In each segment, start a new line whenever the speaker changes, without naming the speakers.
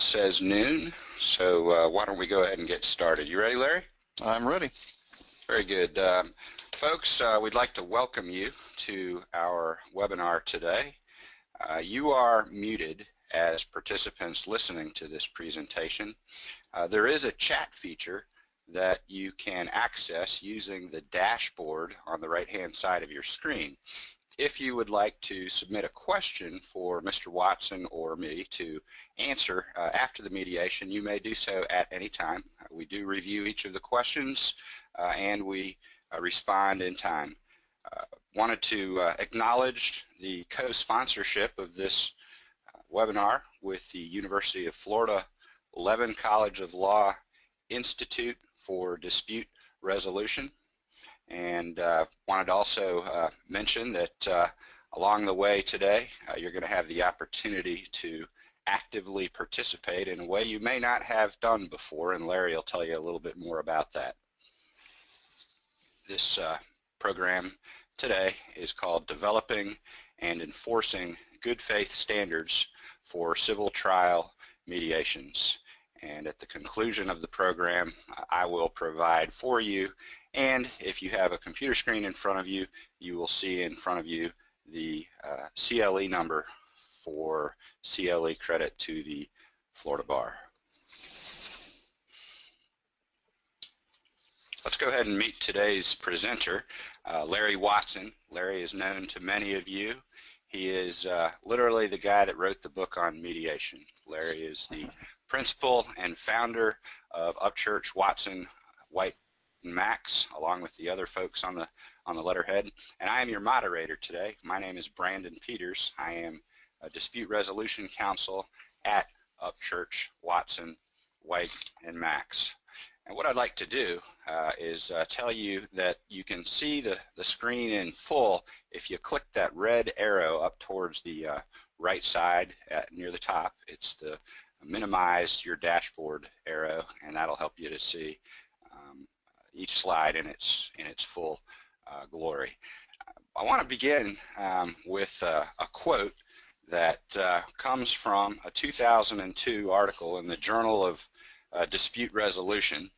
says noon, so uh, why don't we go ahead and get started. You ready, Larry?
I'm ready.
Very good. Um, folks, uh, we'd like to welcome you to our webinar today. Uh, you are muted as participants listening to this presentation. Uh, there is a chat feature that you can access using the dashboard on the right-hand side of your screen if you would like to submit a question for Mr. Watson or me to answer uh, after the mediation, you may do so at any time. We do review each of the questions uh, and we uh, respond in time. Uh, wanted to uh, acknowledge the co-sponsorship of this webinar with the University of Florida Levin College of Law Institute for Dispute Resolution and uh, wanted to also uh, mention that uh, along the way today uh, you're going to have the opportunity to actively participate in a way you may not have done before and Larry will tell you a little bit more about that. This uh, program today is called Developing and Enforcing Good Faith Standards for Civil Trial Mediations and at the conclusion of the program I will provide for you and if you have a computer screen in front of you, you will see in front of you the uh, CLE number for CLE credit to the Florida Bar. Let's go ahead and meet today's presenter, uh, Larry Watson. Larry is known to many of you. He is uh, literally the guy that wrote the book on mediation. Larry is the principal and founder of Upchurch Watson White Max, along with the other folks on the on the letterhead. And I am your moderator today. My name is Brandon Peters. I am a dispute resolution counsel at Upchurch, Watson, White, and Max. And what I'd like to do uh, is uh, tell you that you can see the, the screen in full if you click that red arrow up towards the uh, right side at, near the top. It's the minimize your dashboard arrow, and that'll help you to see each slide in its in its full uh, glory. I want to begin um, with uh, a quote that uh, comes from a 2002 article in the Journal of uh, Dispute Resolution.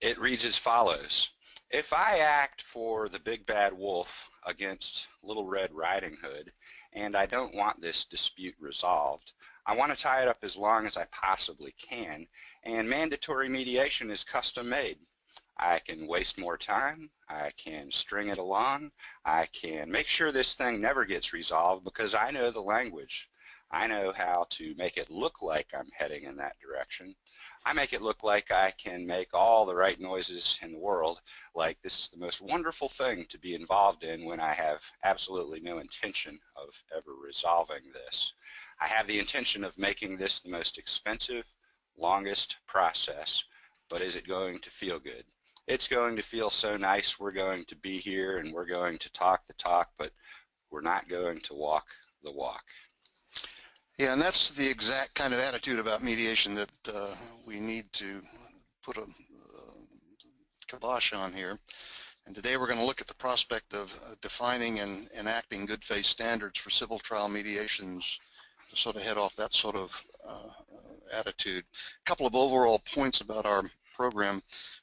It reads as follows. If I act for the big bad wolf against Little Red Riding Hood and I don't want this dispute resolved, I want to tie it up as long as I possibly can, and mandatory mediation is custom made. I can waste more time, I can string it along, I can make sure this thing never gets resolved because I know the language. I know how to make it look like I'm heading in that direction. I make it look like I can make all the right noises in the world, like this is the most wonderful thing to be involved in when I have absolutely no intention of ever resolving this. I have the intention of making this the most expensive, longest process, but is it going to feel good? It's going to feel so nice. We're going to be here and we're going to talk the talk, but we're not going to walk the walk.
Yeah, and that's the exact kind of attitude about mediation that uh, we need to put a uh, kibosh on here. And today we're going to look at the prospect of uh, defining and enacting good faith standards for civil trial mediations to sort of head off that sort of uh, attitude. A couple of overall points about our program.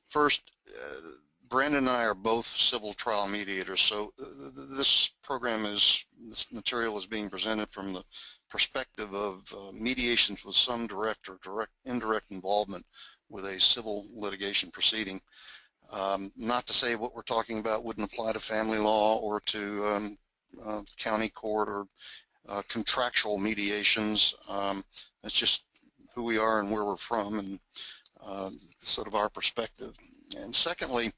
First, uh, Brandon and I are both civil trial mediators, so uh, this program is, this material is being presented from the perspective of uh, mediations with some direct or direct indirect involvement with a civil litigation proceeding. Um, not to say what we're talking about wouldn't apply to family law or to um, uh, county court or uh, contractual mediations. Um, that's just who we are and where we're from and uh, sort of our perspective. And secondly,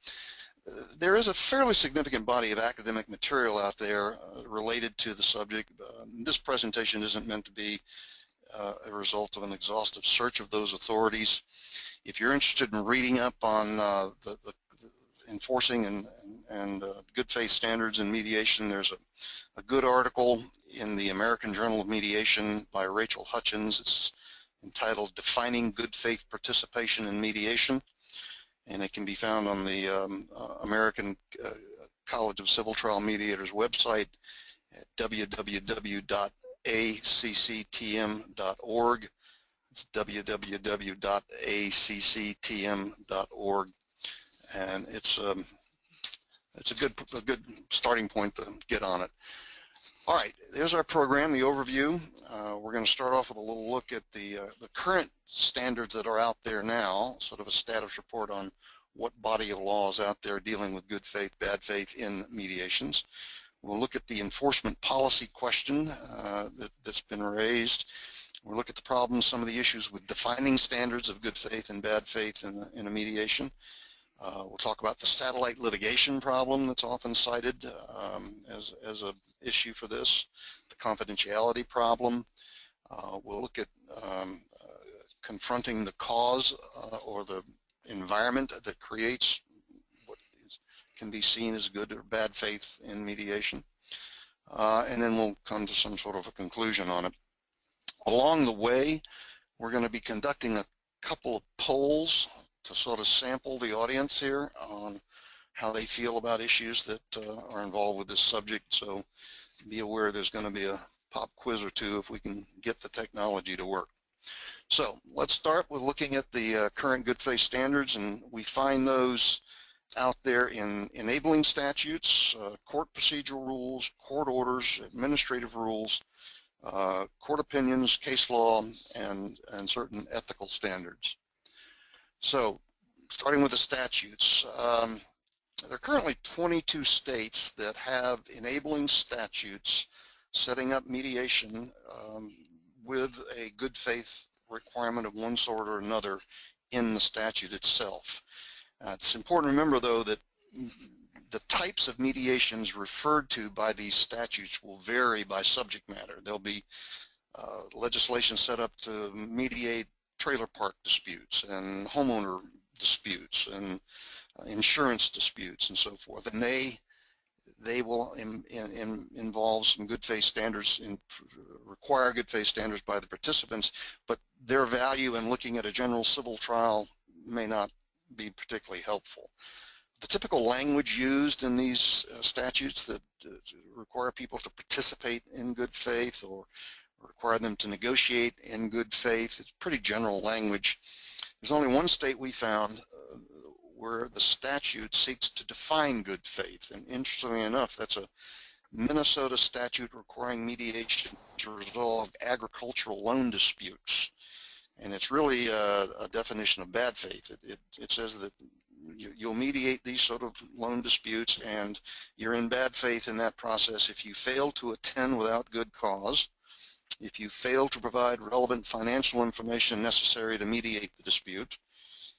there is a fairly significant body of academic material out there uh, related to the subject. Uh, this presentation isn't meant to be uh, a result of an exhaustive search of those authorities. If you're interested in reading up on uh, the, the, enforcing and, and, uh, good faith standards in mediation, there's a, a, good article in the American Journal of Mediation by Rachel Hutchins. It's entitled Defining Good Faith Participation in Mediation and it can be found on the um, uh, American uh, College of Civil Trial Mediators website at www.acctm.org. It's www.acctm.org, and it's um, it's a good a good starting point to get on it. All right, there's our program, the overview. Uh, we're going to start off with a little look at the uh, the current standards that are out there now, sort of a status report on what body of law is out there dealing with good faith, bad faith in mediations. We'll look at the enforcement policy question uh, that, has been raised. We'll look at the problems, some of the issues with defining standards of good faith and bad faith in, in a mediation. Uh, we'll talk about the satellite litigation problem that's often cited um, as, as an issue for this, the confidentiality problem. Uh, we'll look at um, uh, confronting the cause uh, or the environment that creates what is, can be seen as good or bad faith in mediation. Uh, and then we'll come to some sort of a conclusion on it. Along the way, we're going to be conducting a couple of polls to sort of sample the audience here on how they feel about issues that uh, are involved with this subject. So be aware there's going to be a pop quiz or two if we can get the technology to work. So let's start with looking at the uh, current good faith standards and we find those out there in enabling statutes, uh, court procedural rules, court orders, administrative rules, uh, court opinions, case law, and, and certain ethical standards. So starting with the statutes, um, there are currently 22 states that have enabling statutes setting up mediation um, with a good faith requirement of one sort or another in the statute itself. Uh, it's important to remember, though, that the types of mediations referred to by these statutes will vary by subject matter. There'll be uh, legislation set up to mediate trailer park disputes and homeowner disputes and insurance disputes and so forth. And they they will in, in, involve some good faith standards and require good faith standards by the participants, but their value in looking at a general civil trial may not be particularly helpful. The typical language used in these uh, statutes that uh, require people to participate in good faith or require them to negotiate in good faith. It's pretty general language. There's only one state we found uh, where the statute seeks to define good faith. And interestingly enough, that's a Minnesota statute requiring mediation to resolve agricultural loan disputes. And it's really a, a definition of bad faith. It, it, it says that you, will mediate these sort of loan disputes and you're in bad faith in that process if you fail to attend without good cause, if you fail to provide relevant financial information necessary to mediate the dispute,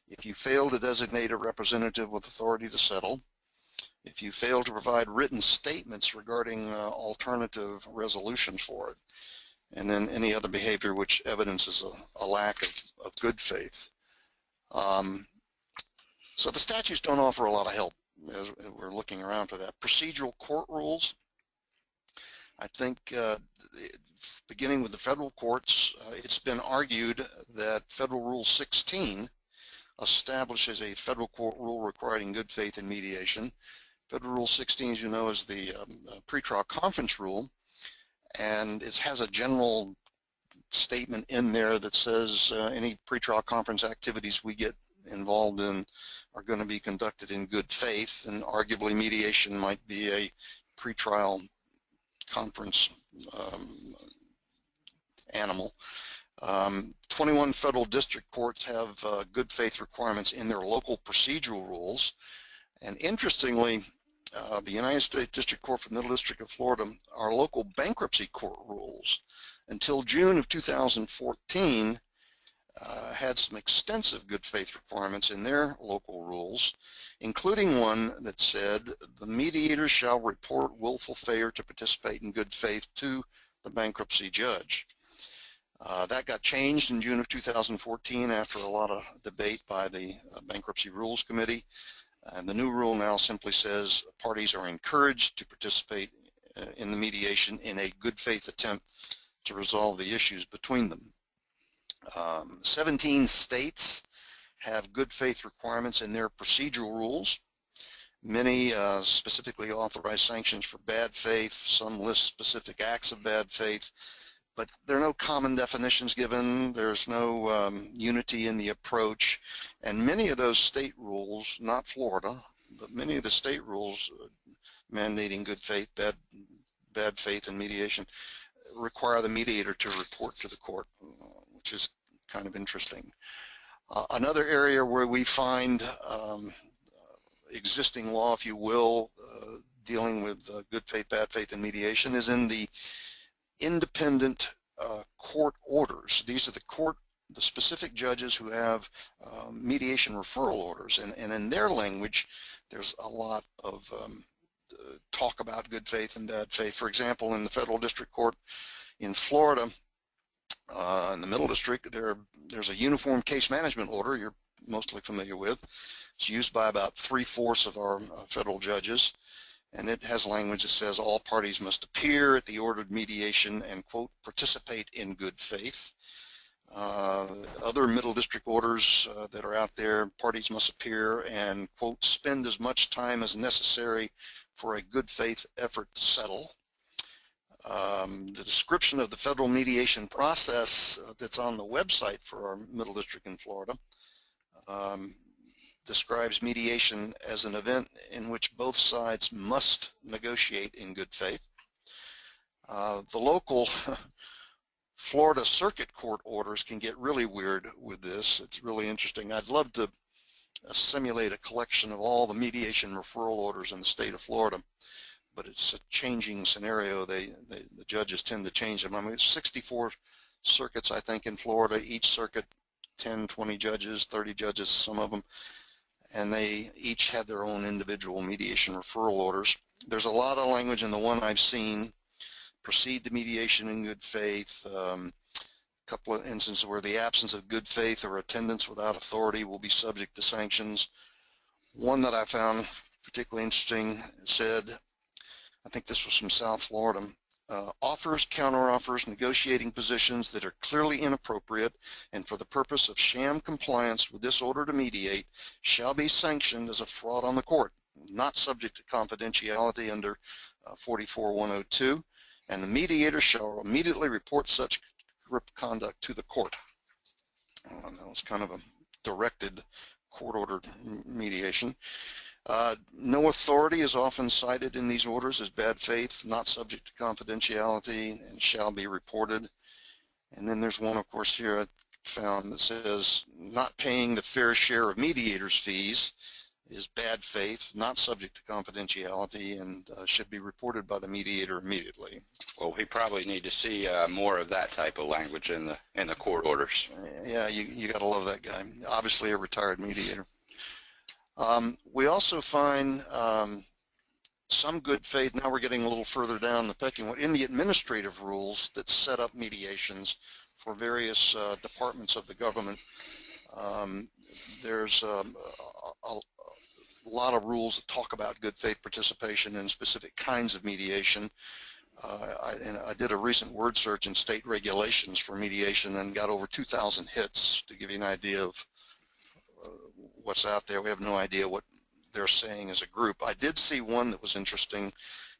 if you fail to designate a representative with authority to settle, if you fail to provide written statements regarding uh, alternative resolutions for it, and then any other behavior which evidences a, a lack of, of, good faith. Um, so the statutes don't offer a lot of help as we're looking around for that. Procedural court rules, I think uh, beginning with the federal courts, uh, it's been argued that Federal Rule 16 establishes a federal court rule requiring good faith in mediation. Federal Rule 16, as you know, is the um, pretrial conference rule, and it has a general statement in there that says uh, any pretrial conference activities we get involved in are going to be conducted in good faith, and arguably mediation might be a pretrial conference um, animal. Um, 21 federal district courts have uh, good faith requirements in their local procedural rules. And interestingly, uh, the United States District Court for the Middle District of Florida, our local bankruptcy court rules, until June of 2014, uh, had some extensive good faith requirements in their local rules, including one that said the mediator shall report willful failure to participate in good faith to the bankruptcy judge. Uh, that got changed in June of 2014 after a lot of debate by the uh, Bankruptcy Rules Committee. And the new rule now simply says parties are encouraged to participate uh, in the mediation in a good faith attempt to resolve the issues between them. Um, 17 states have good faith requirements in their procedural rules. Many uh, specifically authorize sanctions for bad faith. Some list specific acts of bad faith but there are no common definitions given. There's no um, unity in the approach. And many of those state rules, not Florida, but many of the state rules uh, mandating good faith, bad, bad faith and mediation require the mediator to report to the court, uh, which is kind of interesting. Uh, another area where we find um, existing law, if you will, uh, dealing with uh, good faith, bad faith, and mediation is in the independent uh, court orders. These are the court, the specific judges who have um, mediation referral orders, and, and in their language, there's a lot of um, talk about good faith and bad faith. For example, in the federal district court in Florida, uh, in the middle district, there there's a uniform case management order you're mostly familiar with. It's used by about three-fourths of our uh, federal judges, and it has language that says all parties must appear at the ordered mediation and, quote, participate in good faith. Uh, other middle district orders uh, that are out there, parties must appear and, quote, spend as much time as necessary for a good faith effort to settle. Um, the description of the federal mediation process uh, that's on the website for our middle district in Florida um, describes mediation as an event in which both sides must negotiate in good faith. Uh, the local Florida Circuit Court orders can get really weird with this. It's really interesting. I'd love to simulate a collection of all the mediation referral orders in the state of Florida, but it's a changing scenario. They, they the judges tend to change them. I mean, 64 circuits, I think, in Florida. Each circuit 10, 20 judges, 30 judges, some of them, and they each had their own individual mediation referral orders. There's a lot of language in the one I've seen, proceed to mediation in good faith, um, a couple of instances where the absence of good faith or attendance without authority will be subject to sanctions. One that I found particularly interesting said, I think this was from South Florida, uh, offers, counteroffers, negotiating positions that are clearly inappropriate and for the purpose of sham compliance with this order to mediate shall be sanctioned as a fraud on the court, not subject to confidentiality under uh, 44102, and the mediator shall immediately report such conduct to the court. Uh, that was kind of a directed court-ordered mediation. Uh, no authority is often cited in these orders as bad faith, not subject to confidentiality, and shall be reported. And then there's one, of course, here I found that says not paying the fair share of mediators' fees is bad faith, not subject to confidentiality, and uh, should be reported by the mediator immediately.
Well, we probably need to see uh, more of that type of language in the in the court orders.
Yeah, you you got to love that guy. Obviously, a retired mediator. Um, we also find um, some good faith, now we're getting a little further down the pecking order, in the administrative rules that set up mediations for various uh, departments of the government. Um, there's um, a, a, a, lot of rules that talk about good faith participation in specific kinds of mediation. Uh, I, and I did a recent word search in state regulations for mediation and got over 2,000 hits to give you an idea of what's out there. We have no idea what they're saying as a group. I did see one that was interesting.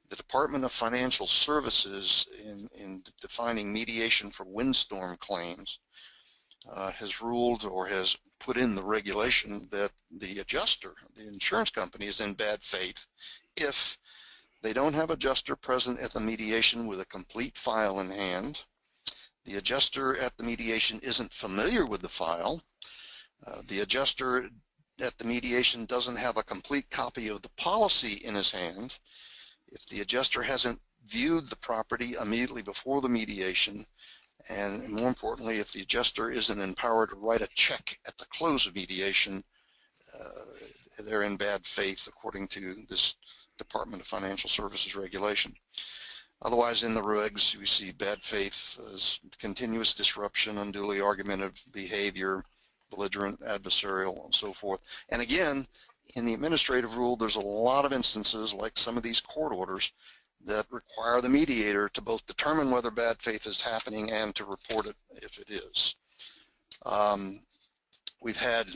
The Department of Financial Services in, in defining mediation for windstorm claims uh, has ruled or has put in the regulation that the adjuster, the insurance company, is in bad faith if they don't have adjuster present at the mediation with a complete file in hand, the adjuster at the mediation isn't familiar with the file, uh, the adjuster at the mediation doesn't have a complete copy of the policy in his hand, if the adjuster hasn't viewed the property immediately before the mediation, and more importantly, if the adjuster isn't empowered to write a check at the close of mediation, uh, they're in bad faith according to this Department of Financial Services regulation. Otherwise, in the regs, we see bad faith as continuous disruption, unduly argumentative behavior, belligerent, adversarial, and so forth. And again, in the administrative rule, there's a lot of instances, like some of these court orders, that require the mediator to both determine whether bad faith is happening and to report it if it is. Um, we've had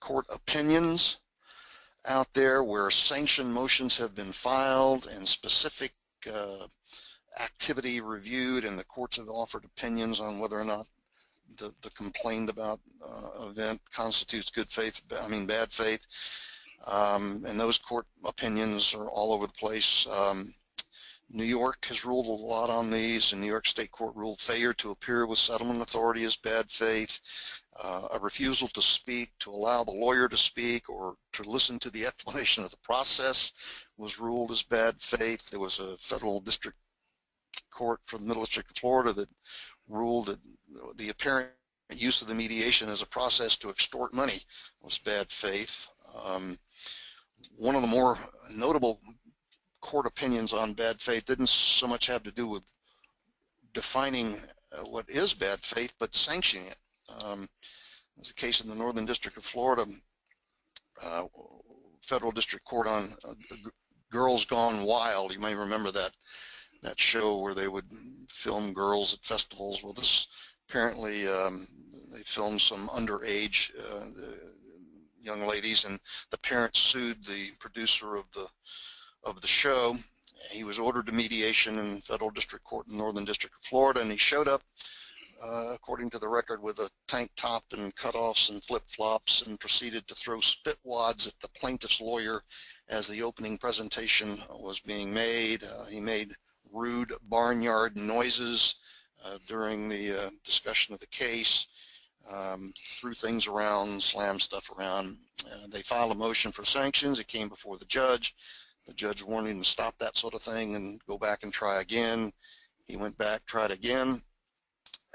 court opinions out there where sanction motions have been filed and specific uh, activity reviewed and the courts have offered opinions on whether or not the, the complained about uh, event constitutes good faith, I mean bad faith. Um, and those court opinions are all over the place. Um, New York has ruled a lot on these, and New York State Court ruled failure to appear with settlement authority as bad faith, uh, a refusal to speak, to allow the lawyer to speak, or to listen to the explanation of the process was ruled as bad faith. There was a federal district court for the Middle District of Florida that ruled that the apparent use of the mediation as a process to extort money was bad faith. Um, one of the more notable court opinions on bad faith didn't so much have to do with defining uh, what is bad faith, but sanctioning it. Um, there's a case in the Northern District of Florida, uh, federal district court on uh, Girls Gone Wild. You may remember that that show where they would film girls at festivals. Well, this apparently um, they filmed some underage uh, young ladies, and the parents sued the producer of the of the show. He was ordered to mediation in federal district court in Northern District of Florida, and he showed up, uh, according to the record, with a tank top and cutoffs and flip-flops, and proceeded to throw spit wads at the plaintiff's lawyer as the opening presentation was being made. Uh, he made rude barnyard noises uh, during the uh, discussion of the case, um, threw things around, slammed stuff around. Uh, they filed a motion for sanctions. It came before the judge. The judge warned him to stop that sort of thing and go back and try again. He went back, tried again.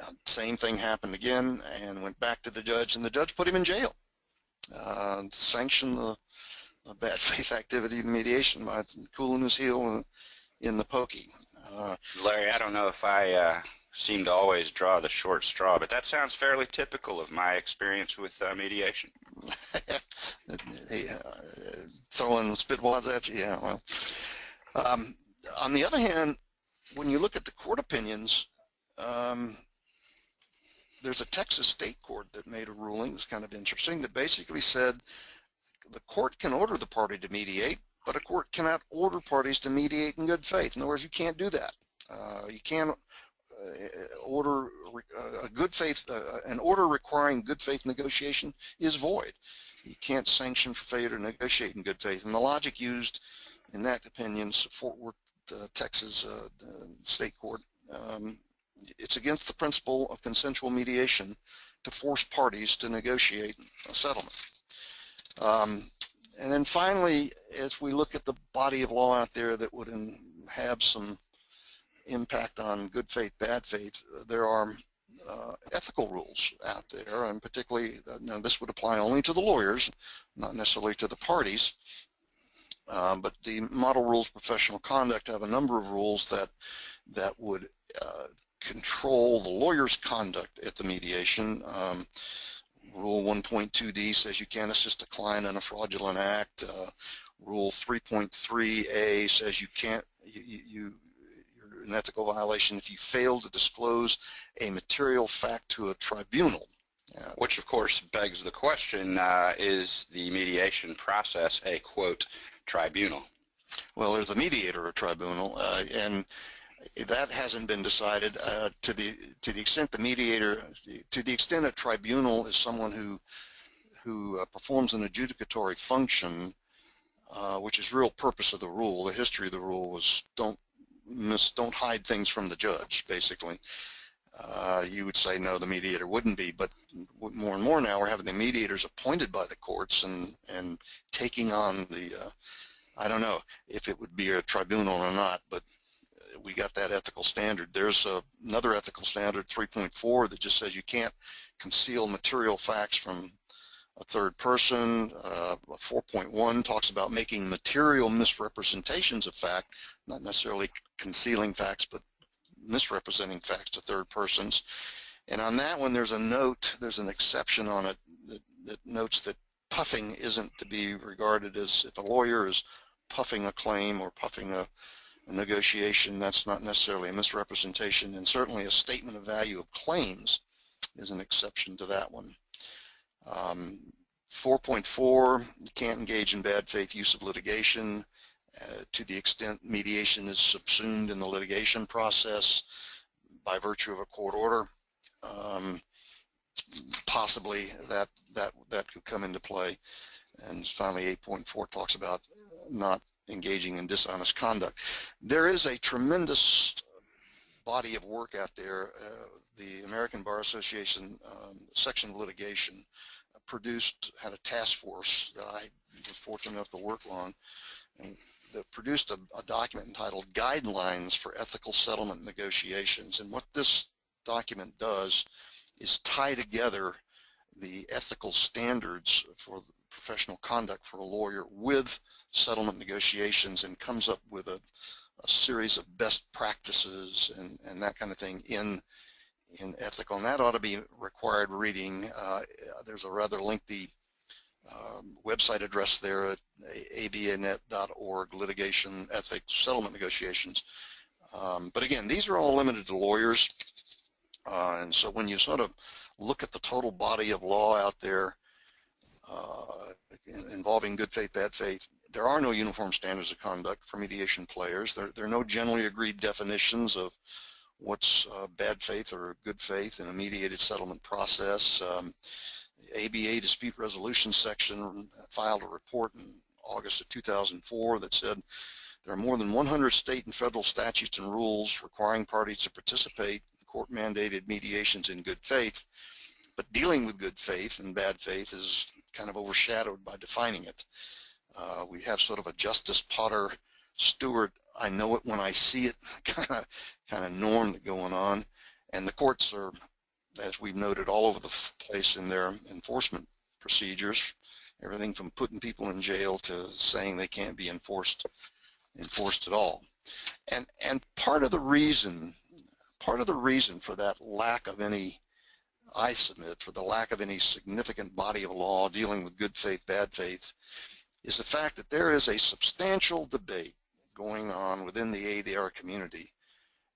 Uh, same thing happened again and went back to the judge, and the judge put him in jail. Uh, sanctioned the, the, bad faith activity in mediation by cooling his heel in the pokey.
Uh, Larry, I don't know if I uh, seem to always draw the short straw, but that sounds fairly typical of my experience with uh, mediation.
hey, uh, throwing spitwads at you, yeah. Well, um, on the other hand, when you look at the court opinions, um, there's a Texas state court that made a ruling that's kind of interesting that basically said the court can order the party to mediate, but a court cannot order parties to mediate in good faith. In other words, you can't do that. Uh, you can't uh, order uh, a good faith, uh, an order requiring good faith negotiation is void. You can't sanction for failure to negotiate in good faith. And the logic used in that opinion, Fort Worth, uh, Texas uh, State Court, um, it's against the principle of consensual mediation to force parties to negotiate a settlement. Um, and then finally, as we look at the body of law out there that would in, have some impact on good faith, bad faith, there are uh, ethical rules out there, and particularly, uh, now this would apply only to the lawyers, not necessarily to the parties, uh, but the model rules of professional conduct have a number of rules that that would uh, control the lawyer's conduct at the mediation. Um, Rule 1.2d says you can't assist a client in a fraudulent act. Uh, Rule 3.3a says you can't you, you you're an ethical violation if you fail to disclose a material fact to a tribunal.
Uh, Which of course begs the question: uh, Is the mediation process a quote tribunal?
Well, there's a mediator a tribunal, uh, and that hasn't been decided uh, to the to the extent the mediator to the extent a tribunal is someone who who uh, performs an adjudicatory function uh, which is real purpose of the rule the history of the rule was don't miss don't hide things from the judge basically. Uh, you would say no the mediator wouldn't be but more and more now we're having the mediators appointed by the courts and and taking on the uh, I don't know if it would be a tribunal or not but we got that ethical standard. There's a, another ethical standard, 3.4, that just says you can't conceal material facts from a third person. Uh, 4.1 talks about making material misrepresentations of fact, not necessarily concealing facts, but misrepresenting facts to third persons. And on that one, there's a note, there's an exception on it that, that notes that puffing isn't to be regarded as if a lawyer is puffing a claim or puffing a a negotiation, that's not necessarily a misrepresentation, and certainly a statement of value of claims is an exception to that one. Um, 4.4, you can't engage in bad faith use of litigation, uh, to the extent mediation is subsumed in the litigation process by virtue of a court order, um, possibly that that that could come into play. And finally, 8.4 talks about not engaging in dishonest conduct. There is a tremendous body of work out there. Uh, the American Bar Association um, section of litigation produced, had a task force that I was fortunate enough to work on, and that produced a, a document entitled Guidelines for Ethical Settlement Negotiations. And what this document does is tie together the ethical standards for professional conduct for a lawyer with settlement negotiations and comes up with a, a series of best practices and, and that kind of thing in in ethical, and that ought to be required reading. Uh, there's a rather lengthy um, website address there at abanet.org, litigation ethics settlement negotiations. Um, but again, these are all limited to lawyers, uh, and so when you sort of look at the total body of law out there involving good faith, bad faith, there are no uniform standards of conduct for mediation players. There, there are no generally agreed definitions of what's uh, bad faith or good faith in a mediated settlement process. Um, the ABA dispute resolution section filed a report in August of 2004 that said there are more than 100 state and federal statutes and rules requiring parties to participate in court-mandated mediations in good faith, but dealing with good faith and bad faith is kind of overshadowed by defining it. Uh, we have sort of a Justice Potter Stewart, I know it when I see it kind of kind of norm going on, and the courts are, as we've noted, all over the place in their enforcement procedures. Everything from putting people in jail to saying they can't be enforced enforced at all. And and part of the reason part of the reason for that lack of any I submit for the lack of any significant body of law dealing with good faith, bad faith, is the fact that there is a substantial debate going on within the ADR community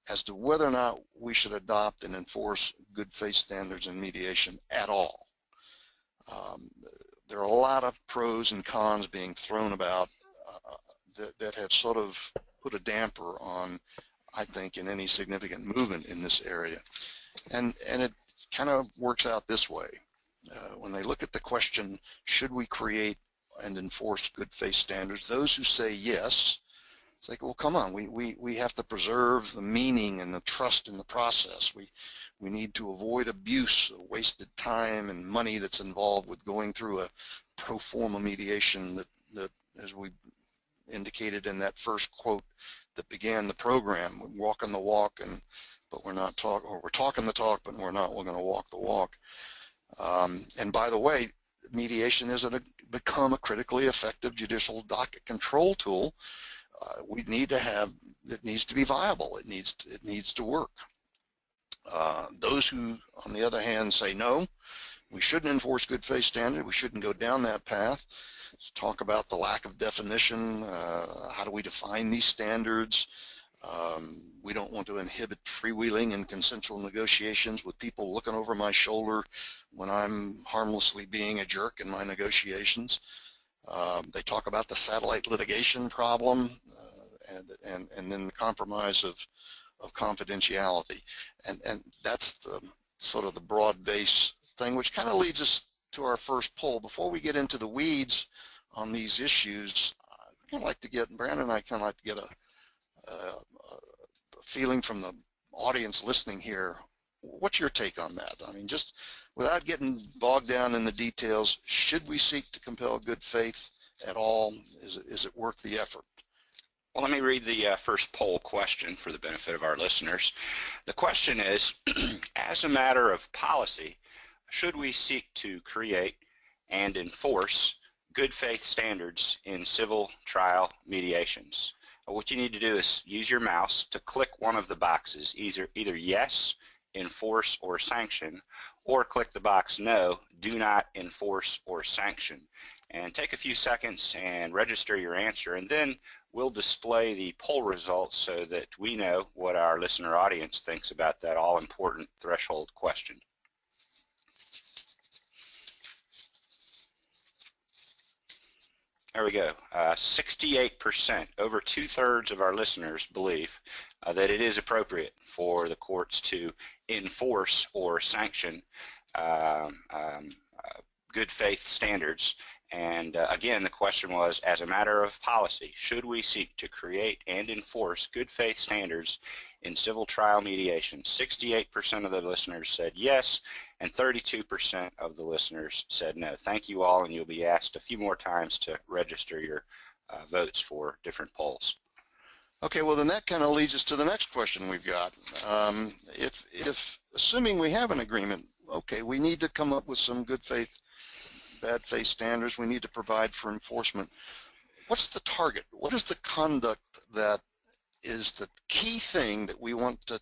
as to whether or not we should adopt and enforce good faith standards in mediation at all. Um, there are a lot of pros and cons being thrown about uh, that, that have sort of put a damper on, I think, in any significant movement in this area. And, and it kind of works out this way. Uh, when they look at the question, should we create and enforce good faith standards. Those who say yes, it's like, well, come on, we, we, we have to preserve the meaning and the trust in the process. We, we need to avoid abuse, wasted time and money that's involved with going through a pro forma mediation that, that as we indicated in that first quote that began the program, walking the walk and but we're not talking, or we're talking the talk, but we're not, we're going to walk the walk. Um, and by the way, mediation a, become a critically effective judicial docket control tool. Uh, we need to have it needs to be viable. It needs to, it needs to work. Uh, those who, on the other hand, say no, we shouldn't enforce good faith standard. We shouldn't go down that path. Let's talk about the lack of definition. Uh, how do we define these standards? Um, we don't want to inhibit freewheeling and consensual negotiations with people looking over my shoulder when I'm harmlessly being a jerk in my negotiations. Um, they talk about the satellite litigation problem uh, and, and, and then the compromise of, of confidentiality. And, and that's the sort of the broad base thing, which kind of leads us to our first poll. Before we get into the weeds on these issues, I kind of like to get, Brandon and I kind of like to get a, uh, feeling from the audience listening here. What's your take on that? I mean, just without getting bogged down in the details, should we seek to compel good faith at all? Is it, is it worth the effort?
Well, let me read the uh, first poll question for the benefit of our listeners. The question is, as a matter of policy, should we seek to create and enforce good faith standards in civil trial mediations? What you need to do is use your mouse to click one of the boxes, either, either yes, enforce or sanction, or click the box no, do not enforce or sanction. And take a few seconds and register your answer, and then we'll display the poll results so that we know what our listener audience thinks about that all-important threshold question. There we go. Uh, 68%, over two-thirds of our listeners believe uh, that it is appropriate for the courts to enforce or sanction um, um, uh, good faith standards. And uh, again, the question was, as a matter of policy, should we seek to create and enforce good faith standards in civil trial mediation? 68% of the listeners said yes, and 32% of the listeners said no. Thank you all, and you'll be asked a few more times to register your uh, votes for different polls.
Okay, well then that kind of leads us to the next question we've got. Um, if, if, assuming we have an agreement, okay, we need to come up with some good faith, bad faith standards. We need to provide for enforcement. What's the target? What is the conduct that is the key thing that we want to,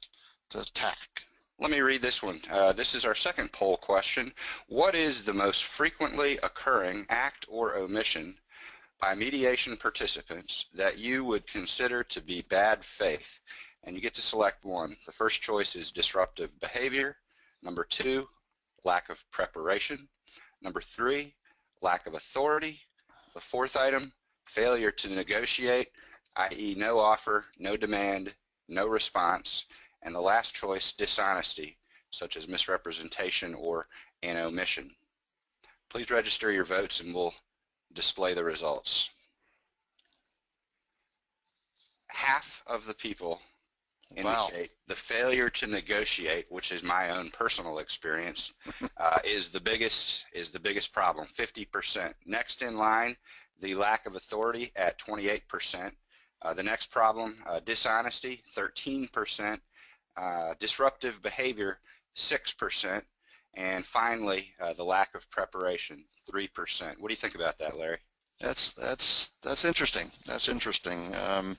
to attack?
Let me read this one. Uh, this is our second poll question. What is the most frequently occurring act or omission by mediation participants that you would consider to be bad faith? And you get to select one. The first choice is disruptive behavior. Number two, lack of preparation. Number three, lack of authority. The fourth item, failure to negotiate, i.e. no offer, no demand, no response and the last choice, dishonesty, such as misrepresentation or an omission. Please register your votes and we'll display the results. Half of the people indicate wow. the failure to negotiate, which is my own personal experience, uh, is the biggest is the biggest problem. 50%. Next in line, the lack of authority at 28%. Uh, the next problem, uh, dishonesty, 13%, uh, disruptive behavior, 6%, and finally, uh, the lack of preparation, 3%. What do you think about that, Larry?
That's that's that's interesting. That's interesting. Um,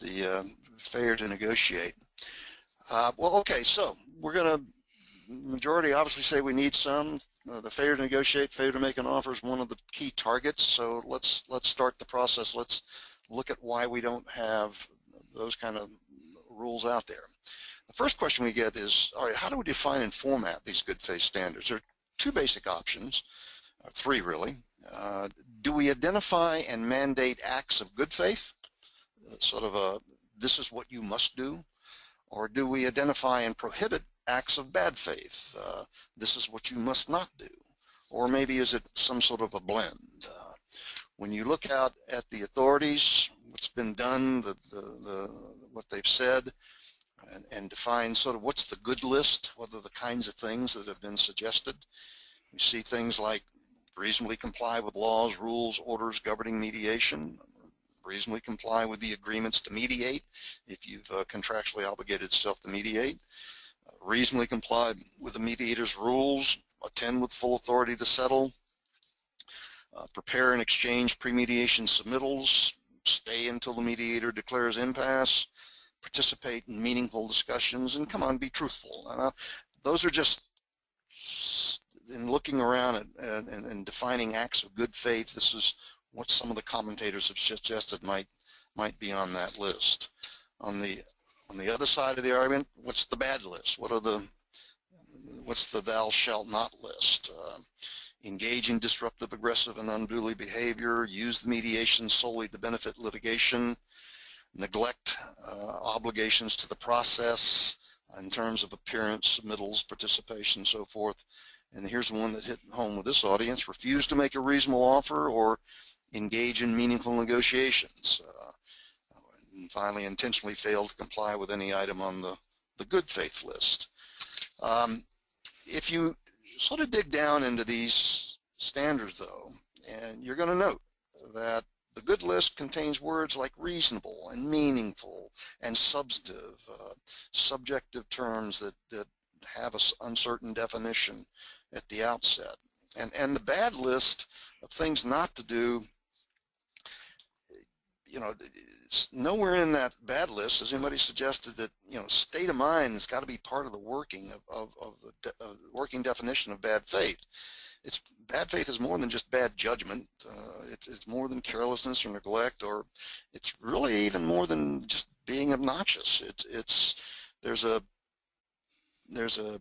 the uh, failure to negotiate. Uh, well, okay, so we're going to majority obviously say we need some. Uh, the failure to negotiate, failure to make an offer is one of the key targets. So let's let's start the process. Let's look at why we don't have those kind of rules out there. The first question we get is, all right, how do we define and format these good faith standards? There are two basic options, three really. Uh, do we identify and mandate acts of good faith, sort of a this is what you must do, or do we identify and prohibit acts of bad faith, uh, this is what you must not do, or maybe is it some sort of a blend? Uh, when you look out at the authorities, what's been done, the, the, the what they've said, and, and define sort of what's the good list, what are the kinds of things that have been suggested. You see things like reasonably comply with laws, rules, orders governing mediation, reasonably comply with the agreements to mediate if you've uh, contractually obligated yourself to mediate, uh, reasonably comply with the mediator's rules, attend with full authority to settle, uh, prepare and exchange pre-mediation submittals, stay until the mediator declares impasse, participate in meaningful discussions, and come on, be truthful. Uh, those are just in looking around and, and, defining acts of good faith. This is what some of the commentators have suggested might might be on that list. On the on the other side of the argument, what's the bad list? What are the what's the thou shalt not list? Uh, engage in disruptive, aggressive, and unduly behavior, use the mediation solely to benefit litigation, neglect uh, obligations to the process in terms of appearance, submittals, participation, and so forth. And here's one that hit home with this audience, refuse to make a reasonable offer or engage in meaningful negotiations. Uh, and finally, intentionally fail to comply with any item on the, the good faith list. Um, if you sort of dig down into these standards though, and you're going to note that the good list contains words like reasonable and meaningful and substantive, uh, subjective terms that, that have an uncertain definition at the outset. And, and the bad list of things not to do, you know, nowhere in that bad list has anybody suggested that, you know, state of mind has got to be part of the working of, of, of the de uh, working definition of bad faith it's bad faith is more than just bad judgment. Uh, it's, it's more than carelessness or neglect, or it's really even more than just being obnoxious. It's it's there's a there's a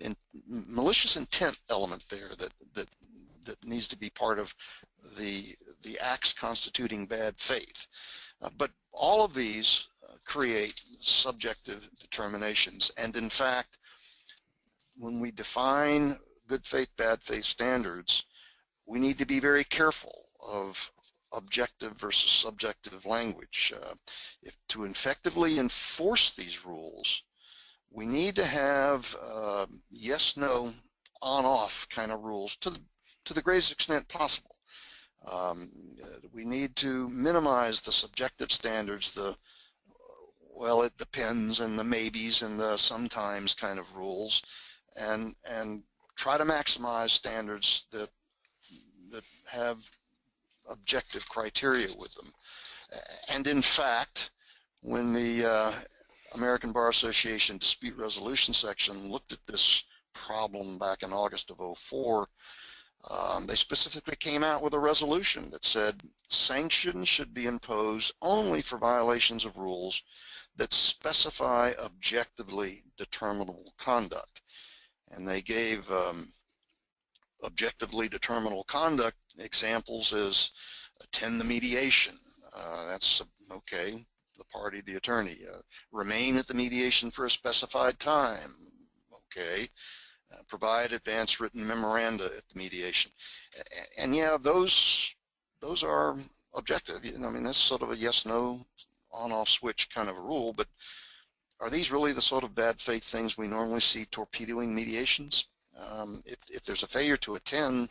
in, malicious intent element there that that that needs to be part of the the acts constituting bad faith. Uh, but all of these uh, create subjective determinations. And in fact, when we define good faith, bad faith standards, we need to be very careful of objective versus subjective language. Uh, if to effectively enforce these rules, we need to have uh, yes, no, on, off kind of rules to the, to the greatest extent possible. Um, we need to minimize the subjective standards, the well, it depends, and the maybes and the sometimes kind of rules, and and try to maximize standards that that have objective criteria with them. And in fact, when the uh, American Bar Association dispute resolution section looked at this problem back in August of 04, um, they specifically came out with a resolution that said sanctions should be imposed only for violations of rules that specify objectively determinable conduct. And they gave um, objectively determinable conduct examples as attend the mediation. Uh, that's okay, the party, the attorney. Uh, remain at the mediation for a specified time. Okay. Uh, provide advance written memoranda at the mediation. And yeah, those those are objective. I mean, that's sort of a yes/no on-off switch kind of a rule, but are these really the sort of bad faith things we normally see torpedoing mediations? Um, if, if there's a failure to attend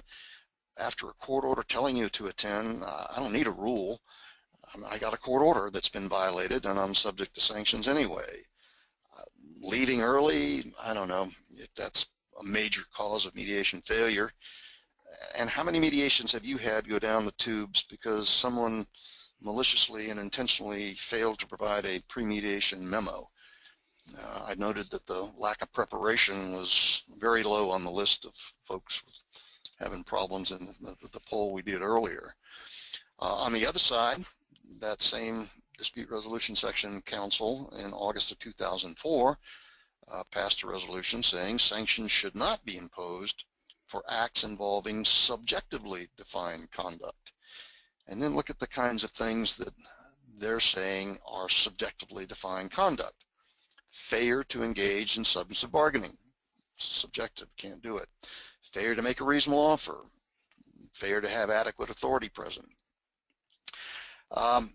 after a court order telling you to attend, uh, I don't need a rule. Um, I got a court order that's been violated and I'm subject to sanctions anyway. Uh, leaving early, I don't know if that's a major cause of mediation failure. And how many mediations have you had go down the tubes because someone maliciously and intentionally failed to provide a pre-mediation memo? Uh, I noted that the lack of preparation was very low on the list of folks having problems in the, the poll we did earlier. Uh, on the other side, that same dispute resolution section council in August of 2004 uh, passed a resolution saying sanctions should not be imposed for acts involving subjectively defined conduct. And then look at the kinds of things that they're saying are subjectively defined conduct. Failure to engage in substantive bargaining. Subjective, can't do it. Failure to make a reasonable offer. Failure to have adequate authority present. Um,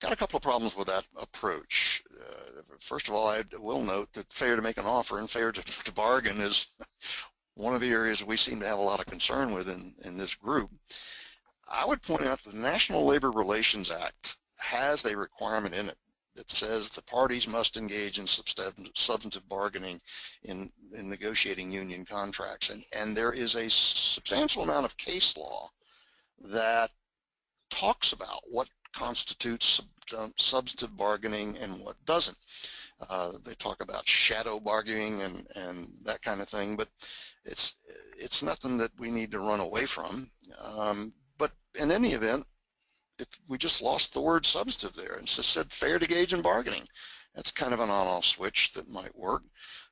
got a couple of problems with that approach. Uh, first of all, I will note that failure to make an offer and failure to, to bargain is one of the areas we seem to have a lot of concern with in, in this group. I would point out that the National Labor Relations Act has a requirement in it that says the parties must engage in substantive bargaining in, in negotiating union contracts. And, and there is a substantial amount of case law that talks about what constitutes um, substantive bargaining and what doesn't. Uh, they talk about shadow bargaining and, and that kind of thing, but it's it's nothing that we need to run away from. Um, but in any event, if we just lost the word substantive there and just said fair to gauge and bargaining, that's kind of an on-off switch that might work.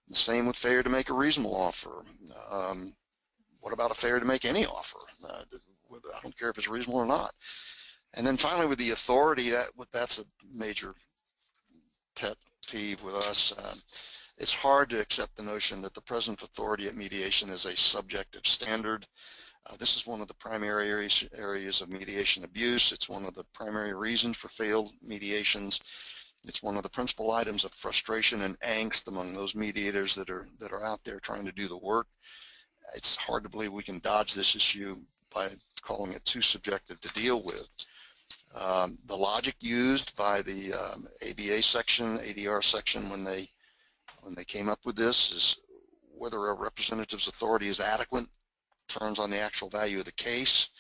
The same with fair to make a reasonable offer. Um, what about a fair to make any offer? Uh, I don't care if it's reasonable or not. And then finally, with the authority, that that's a major pet peeve with us. Uh, it's hard to accept the notion that the present authority at mediation is a subjective standard. Uh, this is one of the primary areas, areas of mediation abuse. It's one of the primary reasons for failed mediations. It's one of the principal items of frustration and angst among those mediators that are that are out there trying to do the work. It's hard to believe we can dodge this issue by calling it too subjective to deal with. Um, the logic used by the um, ABA section, ADR section, when they when they came up with this is whether a representative's authority is adequate turns on the actual value of the case.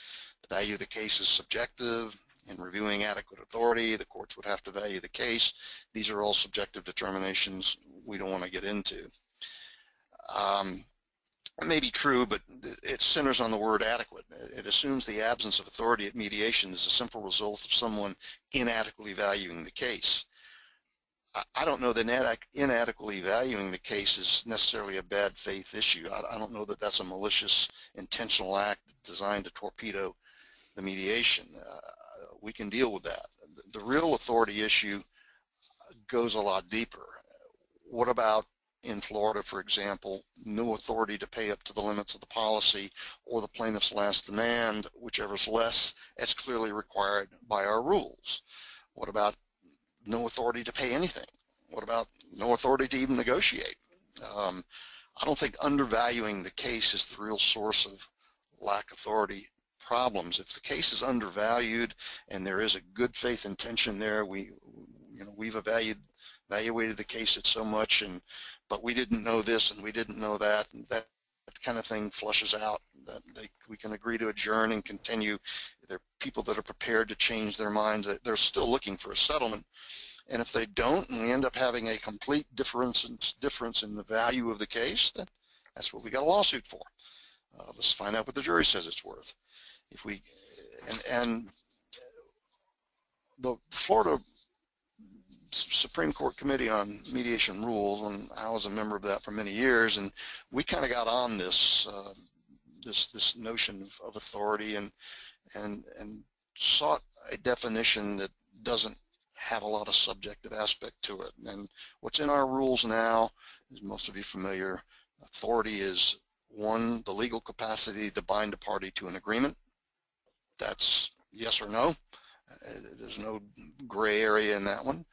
The value of the case is subjective. In reviewing adequate authority, the courts would have to value the case. These are all subjective determinations we don't want to get into. Um, may be true, but it centers on the word adequate. It assumes the absence of authority at mediation is a simple result of someone inadequately valuing the case. I don't know that inadequately valuing the case is necessarily a bad faith issue. I don't know that that's a malicious, intentional act designed to torpedo the mediation. Uh, we can deal with that. The real authority issue goes a lot deeper. What about in Florida, for example, no authority to pay up to the limits of the policy or the plaintiff's last demand, whichever is less, as clearly required by our rules. What about no authority to pay anything? What about no authority to even negotiate? Um, I don't think undervaluing the case is the real source of lack authority problems. If the case is undervalued and there is a good faith intention there, we, you know, we've evaluated evaluated the case at so much and but we didn't know this and we didn't know that and that kind of thing flushes out that they, we can agree to adjourn and continue. There are people that are prepared to change their minds. That they're still looking for a settlement. And if they don't and we end up having a complete difference in, difference in the value of the case then that's what we got a lawsuit for. Uh, let's find out what the jury says it's worth. If we and, and the Florida Supreme Court Committee on Mediation Rules, and I was a member of that for many years, and we kind of got on this uh, this this notion of, of authority and and and sought a definition that doesn't have a lot of subjective aspect to it. And what's in our rules now, as most of you familiar, authority is one, the legal capacity to bind a party to an agreement. That's yes or no. Uh, there's no gray area in that one.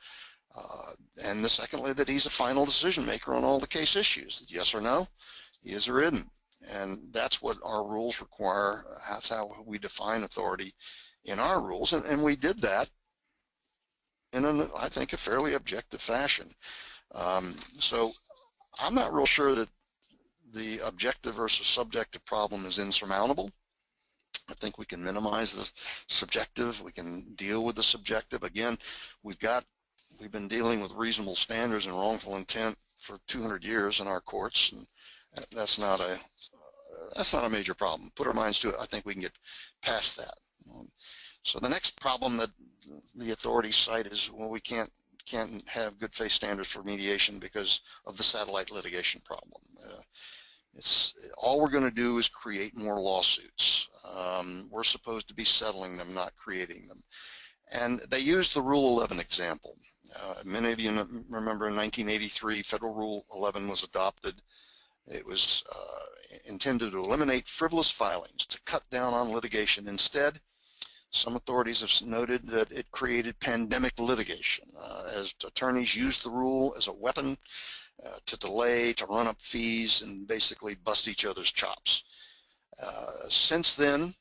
Uh, and the secondly, that he's a final decision maker on all the case issues. Yes or no, he is or isn't. And that's what our rules require. That's how we define authority in our rules. And, and we did that in, an, I think, a fairly objective fashion. Um, so I'm not real sure that the objective versus subjective problem is insurmountable. I think we can minimize the subjective. We can deal with the subjective. Again, we've got we've been dealing with reasonable standards and wrongful intent for 200 years in our courts, and that's not a that's not a major problem. Put our minds to it. I think we can get past that. So the next problem that the authorities cite is well, we can't can't have good faith standards for mediation because of the satellite litigation problem. Uh, it's all we're going to do is create more lawsuits. Um, we're supposed to be settling them, not creating them. And they used the Rule 11 example. Uh, many of you remember in 1983, Federal Rule 11 was adopted. It was uh, intended to eliminate frivolous filings, to cut down on litigation. Instead, some authorities have noted that it created pandemic litigation uh, as attorneys used the rule as a weapon uh, to delay, to run up fees, and basically bust each other's chops. Uh, since then,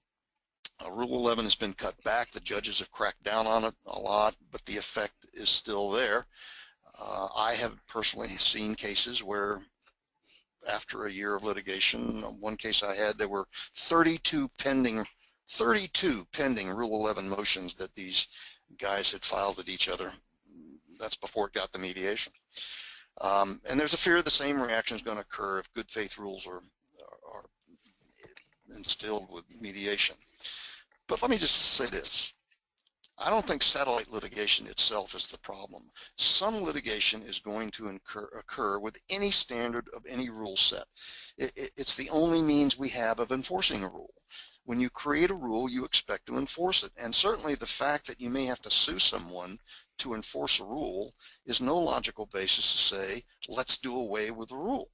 uh, Rule 11 has been cut back. The judges have cracked down on it a lot, but the effect is still there. Uh, I have personally seen cases where after a year of litigation, one case I had, there were 32 pending 32 pending Rule 11 motions that these guys had filed at each other. That's before it got the mediation. Um, and there's a fear the same reaction is going to occur if good faith rules are, are, are instilled with mediation. But let me just say this. I don't think satellite litigation itself is the problem. Some litigation is going to incur, occur with any standard of any rule set. It, it, it's the only means we have of enforcing a rule. When you create a rule, you expect to enforce it. And certainly the fact that you may have to sue someone to enforce a rule is no logical basis to say, let's do away with the rule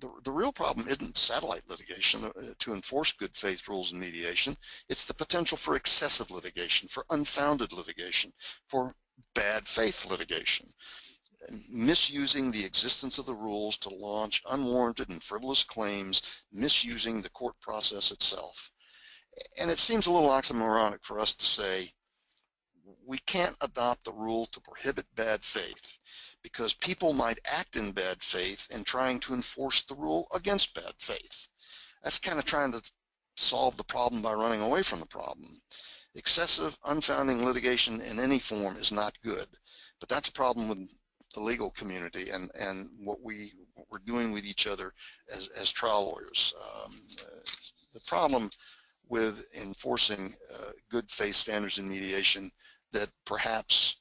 the, the real problem isn't satellite litigation uh, to enforce good faith rules in mediation. It's the potential for excessive litigation, for unfounded litigation, for bad faith litigation. Misusing the existence of the rules to launch unwarranted and frivolous claims, misusing the court process itself. And it seems a little oxymoronic for us to say, we can't adopt the rule to prohibit bad faith because people might act in bad faith in trying to enforce the rule against bad faith. That's kind of trying to solve the problem by running away from the problem. Excessive, unfounding litigation in any form is not good, but that's a problem with the legal community and, and what, we, what we're doing with each other as, as trial lawyers. Um, uh, the problem with enforcing uh, good faith standards in mediation that perhaps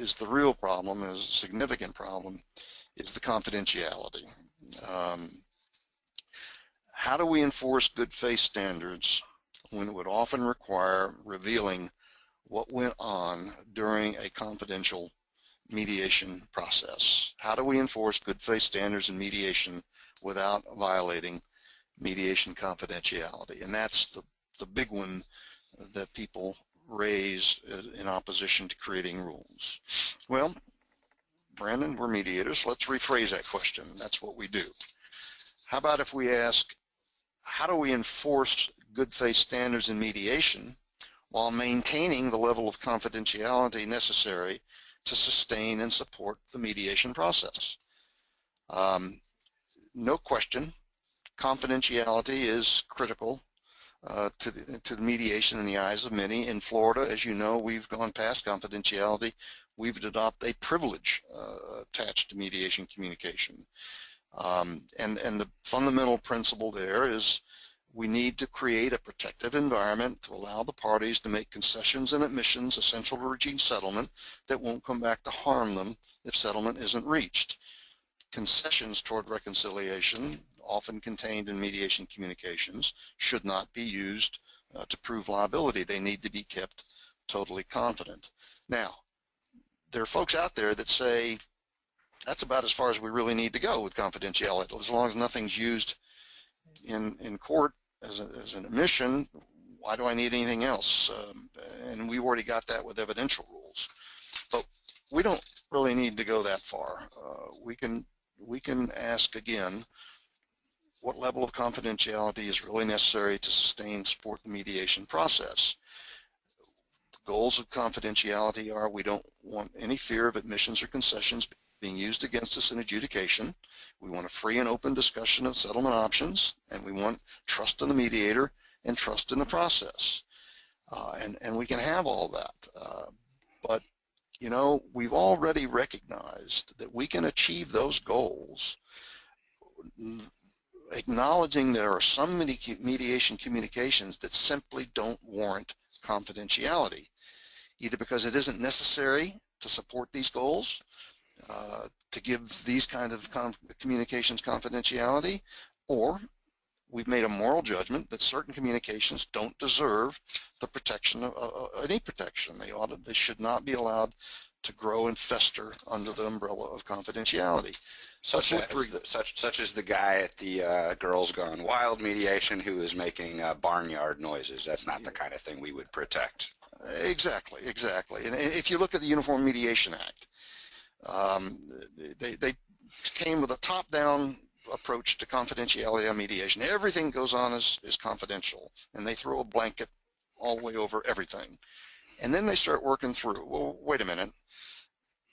is the real problem, is a significant problem, is the confidentiality. Um, how do we enforce good faith standards when it would often require revealing what went on during a confidential mediation process. How do we enforce good faith standards in mediation without violating mediation confidentiality? And that's the, the big one that people raise in opposition to creating rules. Well, Brandon, we're mediators. Let's rephrase that question. That's what we do. How about if we ask, how do we enforce good faith standards in mediation while maintaining the level of confidentiality necessary to sustain and support the mediation process. Um, no question, confidentiality is critical uh, to, the, to the mediation in the eyes of many. In Florida, as you know, we've gone past confidentiality. We've adopted a privilege uh, attached to mediation communication. Um, and, and the fundamental principle there is we need to create a protective environment to allow the parties to make concessions and admissions essential to reaching settlement that won't come back to harm them if settlement isn't reached. Concessions toward reconciliation, often contained in mediation communications, should not be used uh, to prove liability. They need to be kept totally confident. Now, there are folks out there that say that's about as far as we really need to go with confidentiality. As long as nothing's used in, in court, as, a, as an admission, why do I need anything else? Um, and we've already got that with evidential rules. But we don't really need to go that far. Uh, we can we can ask again what level of confidentiality is really necessary to sustain support the mediation process. The goals of confidentiality are we don't want any fear of admissions or concessions being used against us in adjudication. We want a free and open discussion of settlement options, and we want trust in the mediator and trust in the process. Uh, and, and we can have all that. Uh, but, you know, we've already recognized that we can achieve those goals acknowledging there are some mediation communications that simply don't warrant confidentiality, either because it isn't necessary to support these goals uh, to give these kind of communications confidentiality, or we've made a moral judgment that certain communications don't deserve the protection of uh, any protection. They ought to, they should not be allowed to grow and fester under the umbrella of confidentiality.
Such, as, the, such, such as the guy at the uh, Girls Gone Wild mediation who is making uh, barnyard noises. That's not the kind of thing we would protect.
Exactly, exactly. And if you look at the Uniform Mediation Act, um, they, they came with a top-down approach to confidentiality on mediation. Everything goes on is, is confidential, and they throw a blanket all the way over everything. And then they start working through, well, wait a minute,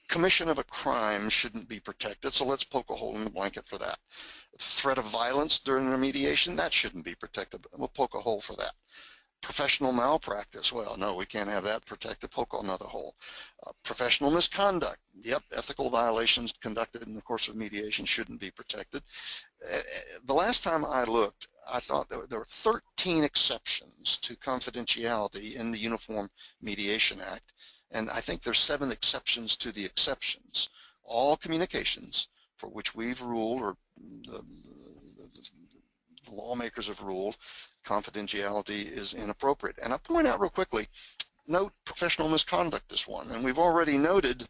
commission of a crime shouldn't be protected, so let's poke a hole in the blanket for that. Threat of violence during the mediation, that shouldn't be protected, we'll poke a hole for that professional malpractice. Well, no, we can't have that protected. Poke another hole. Uh, professional misconduct. Yep, ethical violations conducted in the course of mediation shouldn't be protected. Uh, the last time I looked, I thought there were 13 exceptions to confidentiality in the Uniform Mediation Act, and I think there's seven exceptions to the exceptions. All communications for which we've ruled or the, the, the lawmakers have ruled confidentiality is inappropriate. And I point out real quickly, note professional misconduct is one. And we've already noted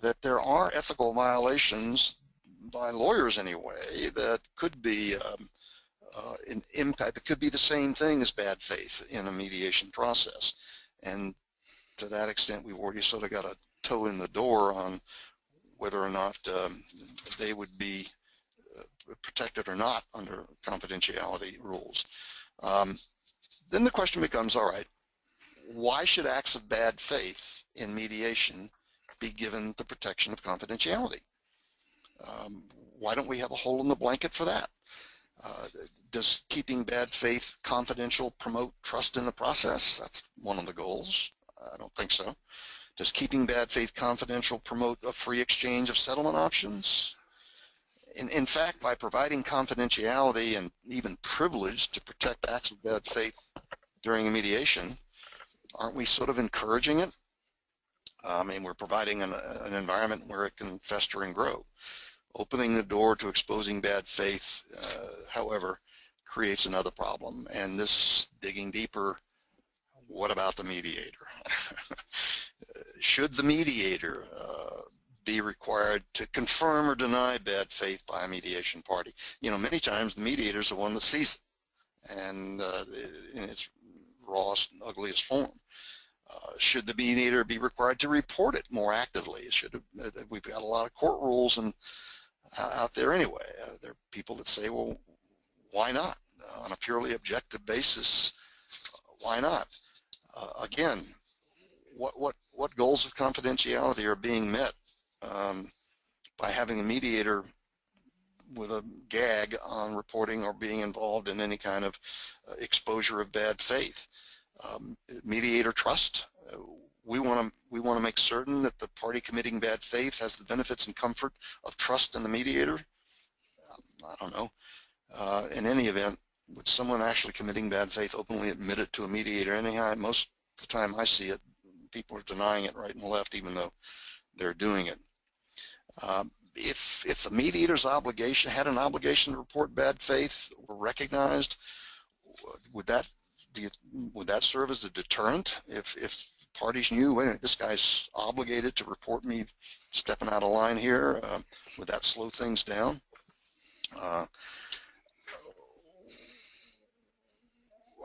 that there are ethical violations by lawyers anyway that could be um, uh, an impact. It could be the same thing as bad faith in a mediation process. And to that extent, we've already sort of got a toe in the door on whether or not um, they would be uh, protected or not under confidentiality rules. Um, then the question becomes, all right, why should acts of bad faith in mediation be given the protection of confidentiality? Um, why don't we have a hole in the blanket for that? Uh, does keeping bad faith confidential promote trust in the process? That's one of the goals. I don't think so. Does keeping bad faith confidential promote a free exchange of settlement options? in, in fact, by providing confidentiality and even privilege to protect acts of bad faith during a mediation, aren't we sort of encouraging it? I mean, we're providing an, an environment where it can fester and grow. Opening the door to exposing bad faith, uh, however, creates another problem. And this digging deeper, what about the mediator? Should the mediator uh, be required to confirm or deny bad faith by a mediation party? You know, many times the mediator is the one that sees it, and uh, in its rawest, ugliest form. Uh, should the mediator be required to report it more actively? Should uh, we've got a lot of court rules and uh, out there anyway. Uh, there are people that say, well, why not? On a purely objective basis, why not? Again, what what what goals of confidentiality are being met um, by having a mediator with a gag on reporting or being involved in any kind of exposure of bad faith? um, mediator trust. Uh, we want to we want to make certain that the party committing bad faith has the benefits and comfort of trust in the mediator. Um, I don't know. Uh, in any event, would someone actually committing bad faith openly admit it to a mediator? Anyhow, most of the time I see it, people are denying it right and left, even though they're doing it. Um, if if the mediator's obligation had an obligation to report bad faith were recognized, would that you, would that serve as a deterrent if, if parties knew, wait a minute, this guy's obligated to report me stepping out of line here? Uh, would that slow things down? Uh,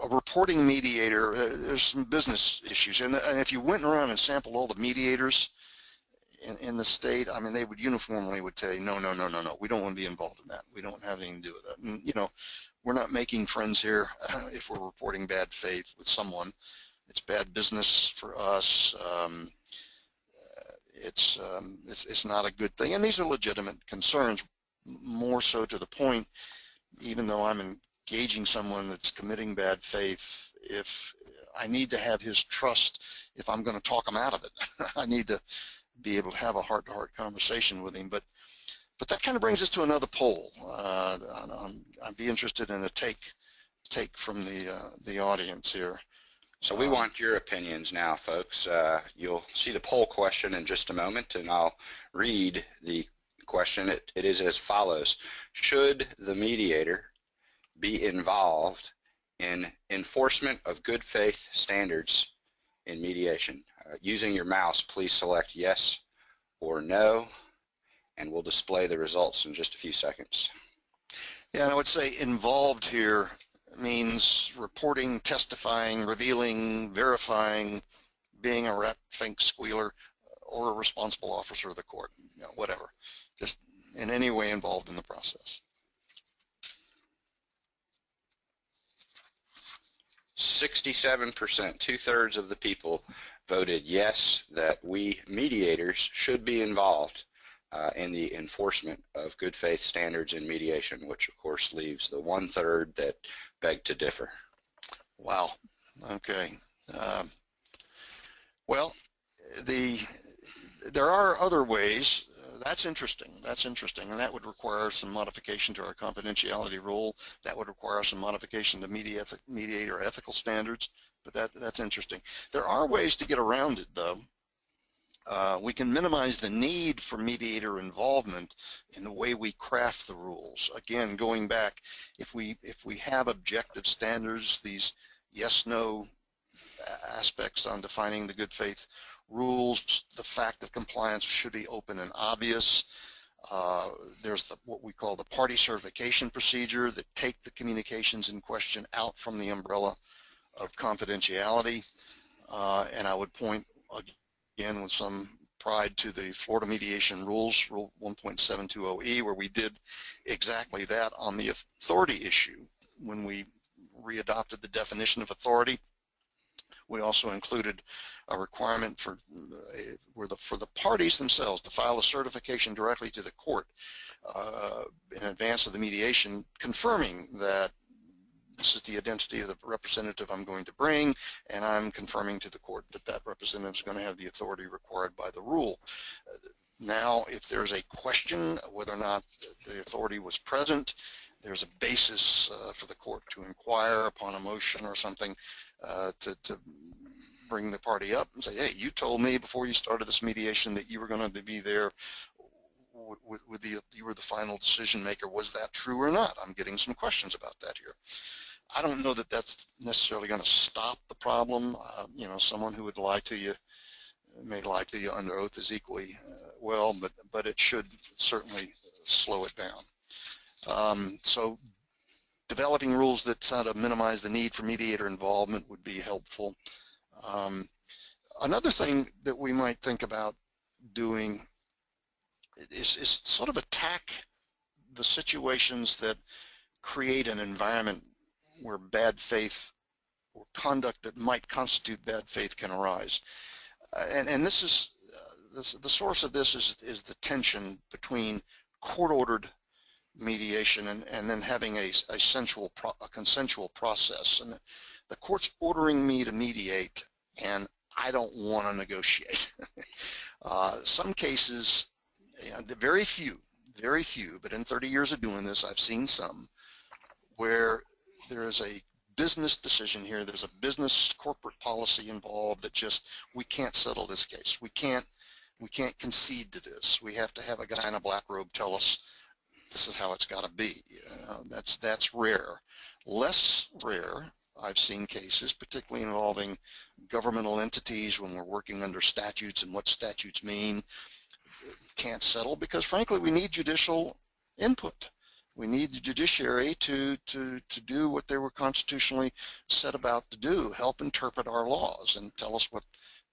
a reporting mediator, uh, there's some business issues. And, and, if you went around and sampled all the mediators in, in, the state, I mean, they would uniformly would say, no, no, no, no, no, we don't want to be involved in that. We don't have anything to do with that. And, you know, we're not making friends here if we're reporting bad faith with someone. It's bad business for us. Um, it's, um, it's, it's not a good thing. And these are legitimate concerns, more so to the point, even though I'm engaging someone that's committing bad faith, if I need to have his trust if I'm going to talk him out of it. I need to be able to have a heart-to-heart -heart conversation with him. But but that kind of brings us to another poll. Uh, I'd be interested in a take take from the uh, the audience here.
So we want your opinions now, folks. Uh, you'll see the poll question in just a moment, and I'll read the question. It, it is as follows. Should the mediator be involved in enforcement of good faith standards in mediation? Uh, using your mouse, please select yes or no and we'll display the results in just a few seconds.
Yeah, and I would say involved here means reporting, testifying, revealing, verifying, being a rat fink squealer, or a responsible officer of the court, you know, whatever. Just in any way involved in the process.
Sixty-seven percent, two-thirds of the people voted yes that we mediators should be involved uh, in the enforcement of good faith standards in mediation, which of course leaves the one third that beg to differ.
Wow. Okay. Um, well, the there are other ways. Uh, that's interesting. That's interesting, and that would require some modification to our confidentiality rule. That would require some modification to mediator ethical standards. But that that's interesting. There are ways to get around it, though. Uh, we can minimize the need for mediator involvement in the way we craft the rules. Again, going back, if we if we have objective standards, these yes/no aspects on defining the good faith rules, the fact of compliance should be open and obvious. Uh, there's the, what we call the party certification procedure that take the communications in question out from the umbrella of confidentiality. Uh, and I would point again with some pride to the Florida Mediation Rules, Rule 1.720E, where we did exactly that on the authority issue. When we readopted the definition of authority, we also included a requirement for uh, the, for the parties themselves to file a certification directly to the court uh, in advance of the mediation, confirming that this is the identity of the representative I'm going to bring, and I'm confirming to the court that that representative is going to have the authority required by the rule. Now, if there's a question whether or not the authority was present, there's a basis uh, for the court to inquire upon a motion or something uh, to, to bring the party up and say, hey, you told me before you started this mediation that you were going to be there with, with the you were the final decision maker. Was that true or not? I'm getting some questions about that here. I don't know that that's necessarily going to stop the problem. Uh, you know, someone who would lie to you may lie to you under oath is equally uh, well, but but it should certainly slow it down. Um, so developing rules that kind of minimize the need for mediator involvement would be helpful. Um, another thing that we might think about doing is, is sort of attack the situations that create an environment where bad faith or conduct that might constitute bad faith can arise. Uh, and, and this is uh, this, the source of this is, is the tension between court-ordered mediation and, and then having a, a, sensual pro, a consensual process. And the court's ordering me to mediate, and I don't want to negotiate. uh, some cases, you know, very few, very few, but in 30 years of doing this, I've seen some where there is a business decision here. There's a business corporate policy involved that just we can't settle this case. We can't we can't concede to this. We have to have a guy in a black robe tell us this is how it's got to be. Uh, that's that's rare. Less rare, I've seen cases, particularly involving governmental entities when we're working under statutes and what statutes mean, can't settle because frankly we need judicial input. We need the judiciary to, to, to do what they were constitutionally set about to do, help interpret our laws and tell us what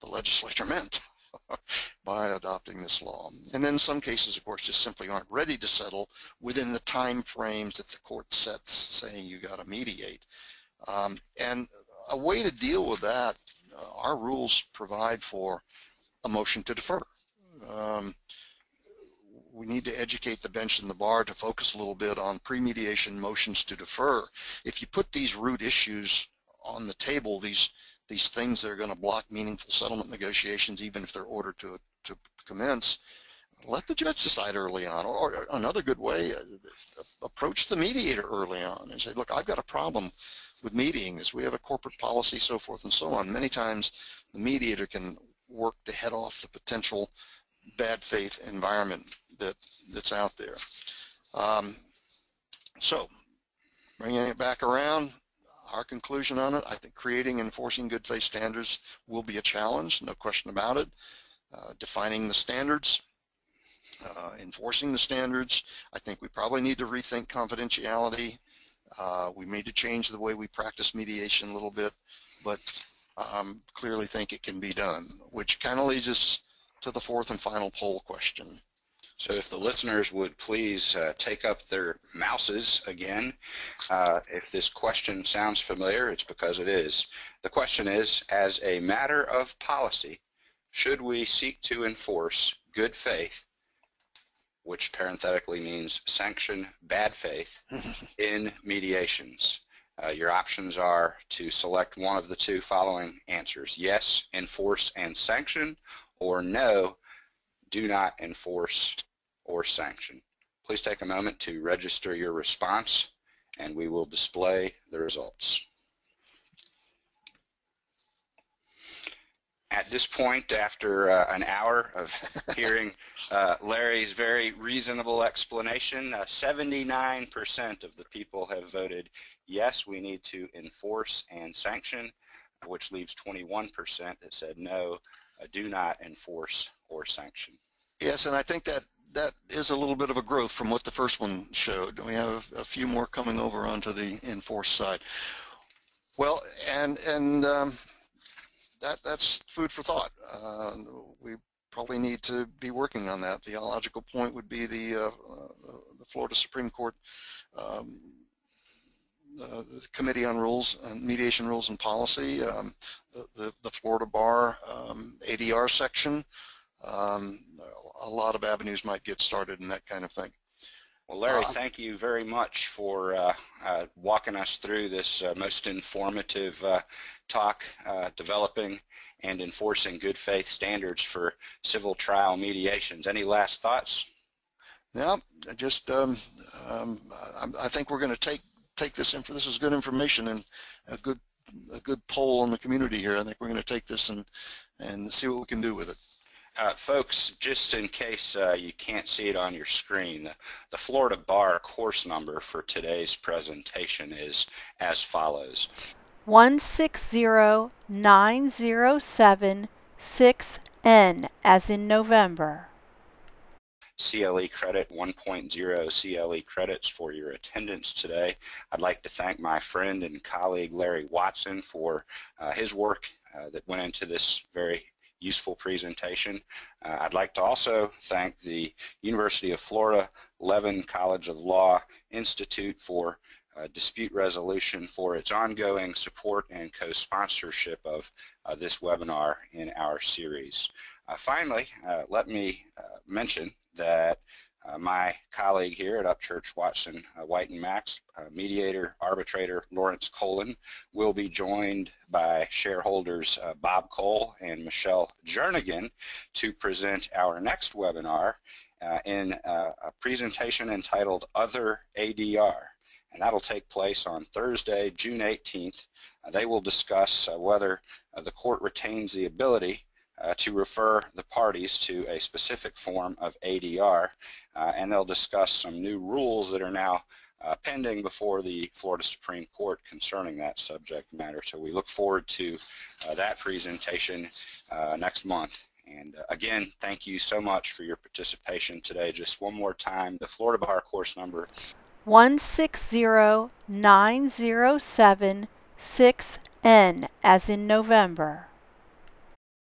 the legislature meant by adopting this law. And then some cases, of course, just simply aren't ready to settle within the time frames that the court sets saying you got to mediate. Um, and a way to deal with that, uh, our rules provide for a motion to defer. Um, we need to educate the bench and the bar to focus a little bit on pre-mediation motions to defer. If you put these root issues on the table, these these things that are going to block meaningful settlement negotiations, even if they're ordered to to commence, let the judge decide early on. Or, or another good way, uh, approach the mediator early on and say, look, I've got a problem with mediating this. We have a corporate policy, so forth and so on. Many times the mediator can work to head off the potential bad faith environment that that's out there. Um, so bringing it back around, our conclusion on it, I think creating and enforcing good faith standards will be a challenge, no question about it. Uh, defining the standards, uh, enforcing the standards, I think we probably need to rethink confidentiality. Uh, we need to change the way we practice mediation a little bit, but um, clearly think it can be done, which kind of leads us to the fourth and final poll question.
So if the listeners would please uh, take up their mouses again. Uh, if this question sounds familiar, it's because it is. The question is, as a matter of policy, should we seek to enforce good faith, which parenthetically means sanction bad faith, in mediations? Uh, your options are to select one of the two following answers. Yes, enforce and sanction, or no, do not enforce or sanction. Please take a moment to register your response and we will display the results. At this point, after uh, an hour of hearing uh, Larry's very reasonable explanation, 79% uh, of the people have voted yes, we need to enforce and sanction, which leaves 21% that said no, do not enforce or sanction.
Yes, and I think that that is a little bit of a growth from what the first one showed. We have a few more coming over onto the enforce side. Well, and and um, that that's food for thought. Uh, we probably need to be working on that. The logical point would be the uh, uh, the Florida Supreme Court um, uh, the Committee on Rules and Mediation Rules and Policy, um, the, the, the, Florida Bar um, ADR section. Um, a lot of avenues might get started in that kind of thing.
Well, Larry, uh, thank you very much for uh, uh, walking us through this uh, most informative uh, talk, uh, developing and enforcing good faith standards for civil trial mediations. Any last thoughts?
Yeah, just um, um, I think we're going to take take this info. This is good information and a good a good poll in the community here. I think we're going to take this and and see what we can do with it.
Uh, folks, just in case uh, you can't see it on your screen, the, the, Florida Bar course number for today's presentation is as follows.
160907-6N as in November.
CLE credit 1.0 CLE credits for your attendance today. I'd like to thank my friend and colleague Larry Watson for uh, his work uh, that went into this very useful presentation. Uh, I'd like to also thank the University of Florida Levin College of Law Institute for uh, dispute resolution for its ongoing support and co-sponsorship of uh, this webinar in our series. Uh, finally, uh, let me uh, mention that uh, my colleague here at Upchurch Watson uh, White and Max, uh, mediator arbitrator Lawrence Kolin, will be joined by shareholders uh, Bob Cole and Michelle Jernigan to present our next webinar uh, in uh, a presentation entitled Other ADR. And that'll take place on Thursday, June 18th. they will discuss whether the court retains the ability uh, to refer the parties to a specific form of ADR, uh, and they'll discuss some new rules that are now uh, pending before the Florida Supreme Court concerning that subject matter. So we look forward to uh, that presentation uh, next month. And uh, again, thank you so much for your participation today. Just one more time, the Florida Bar course number
160907 6N as in November.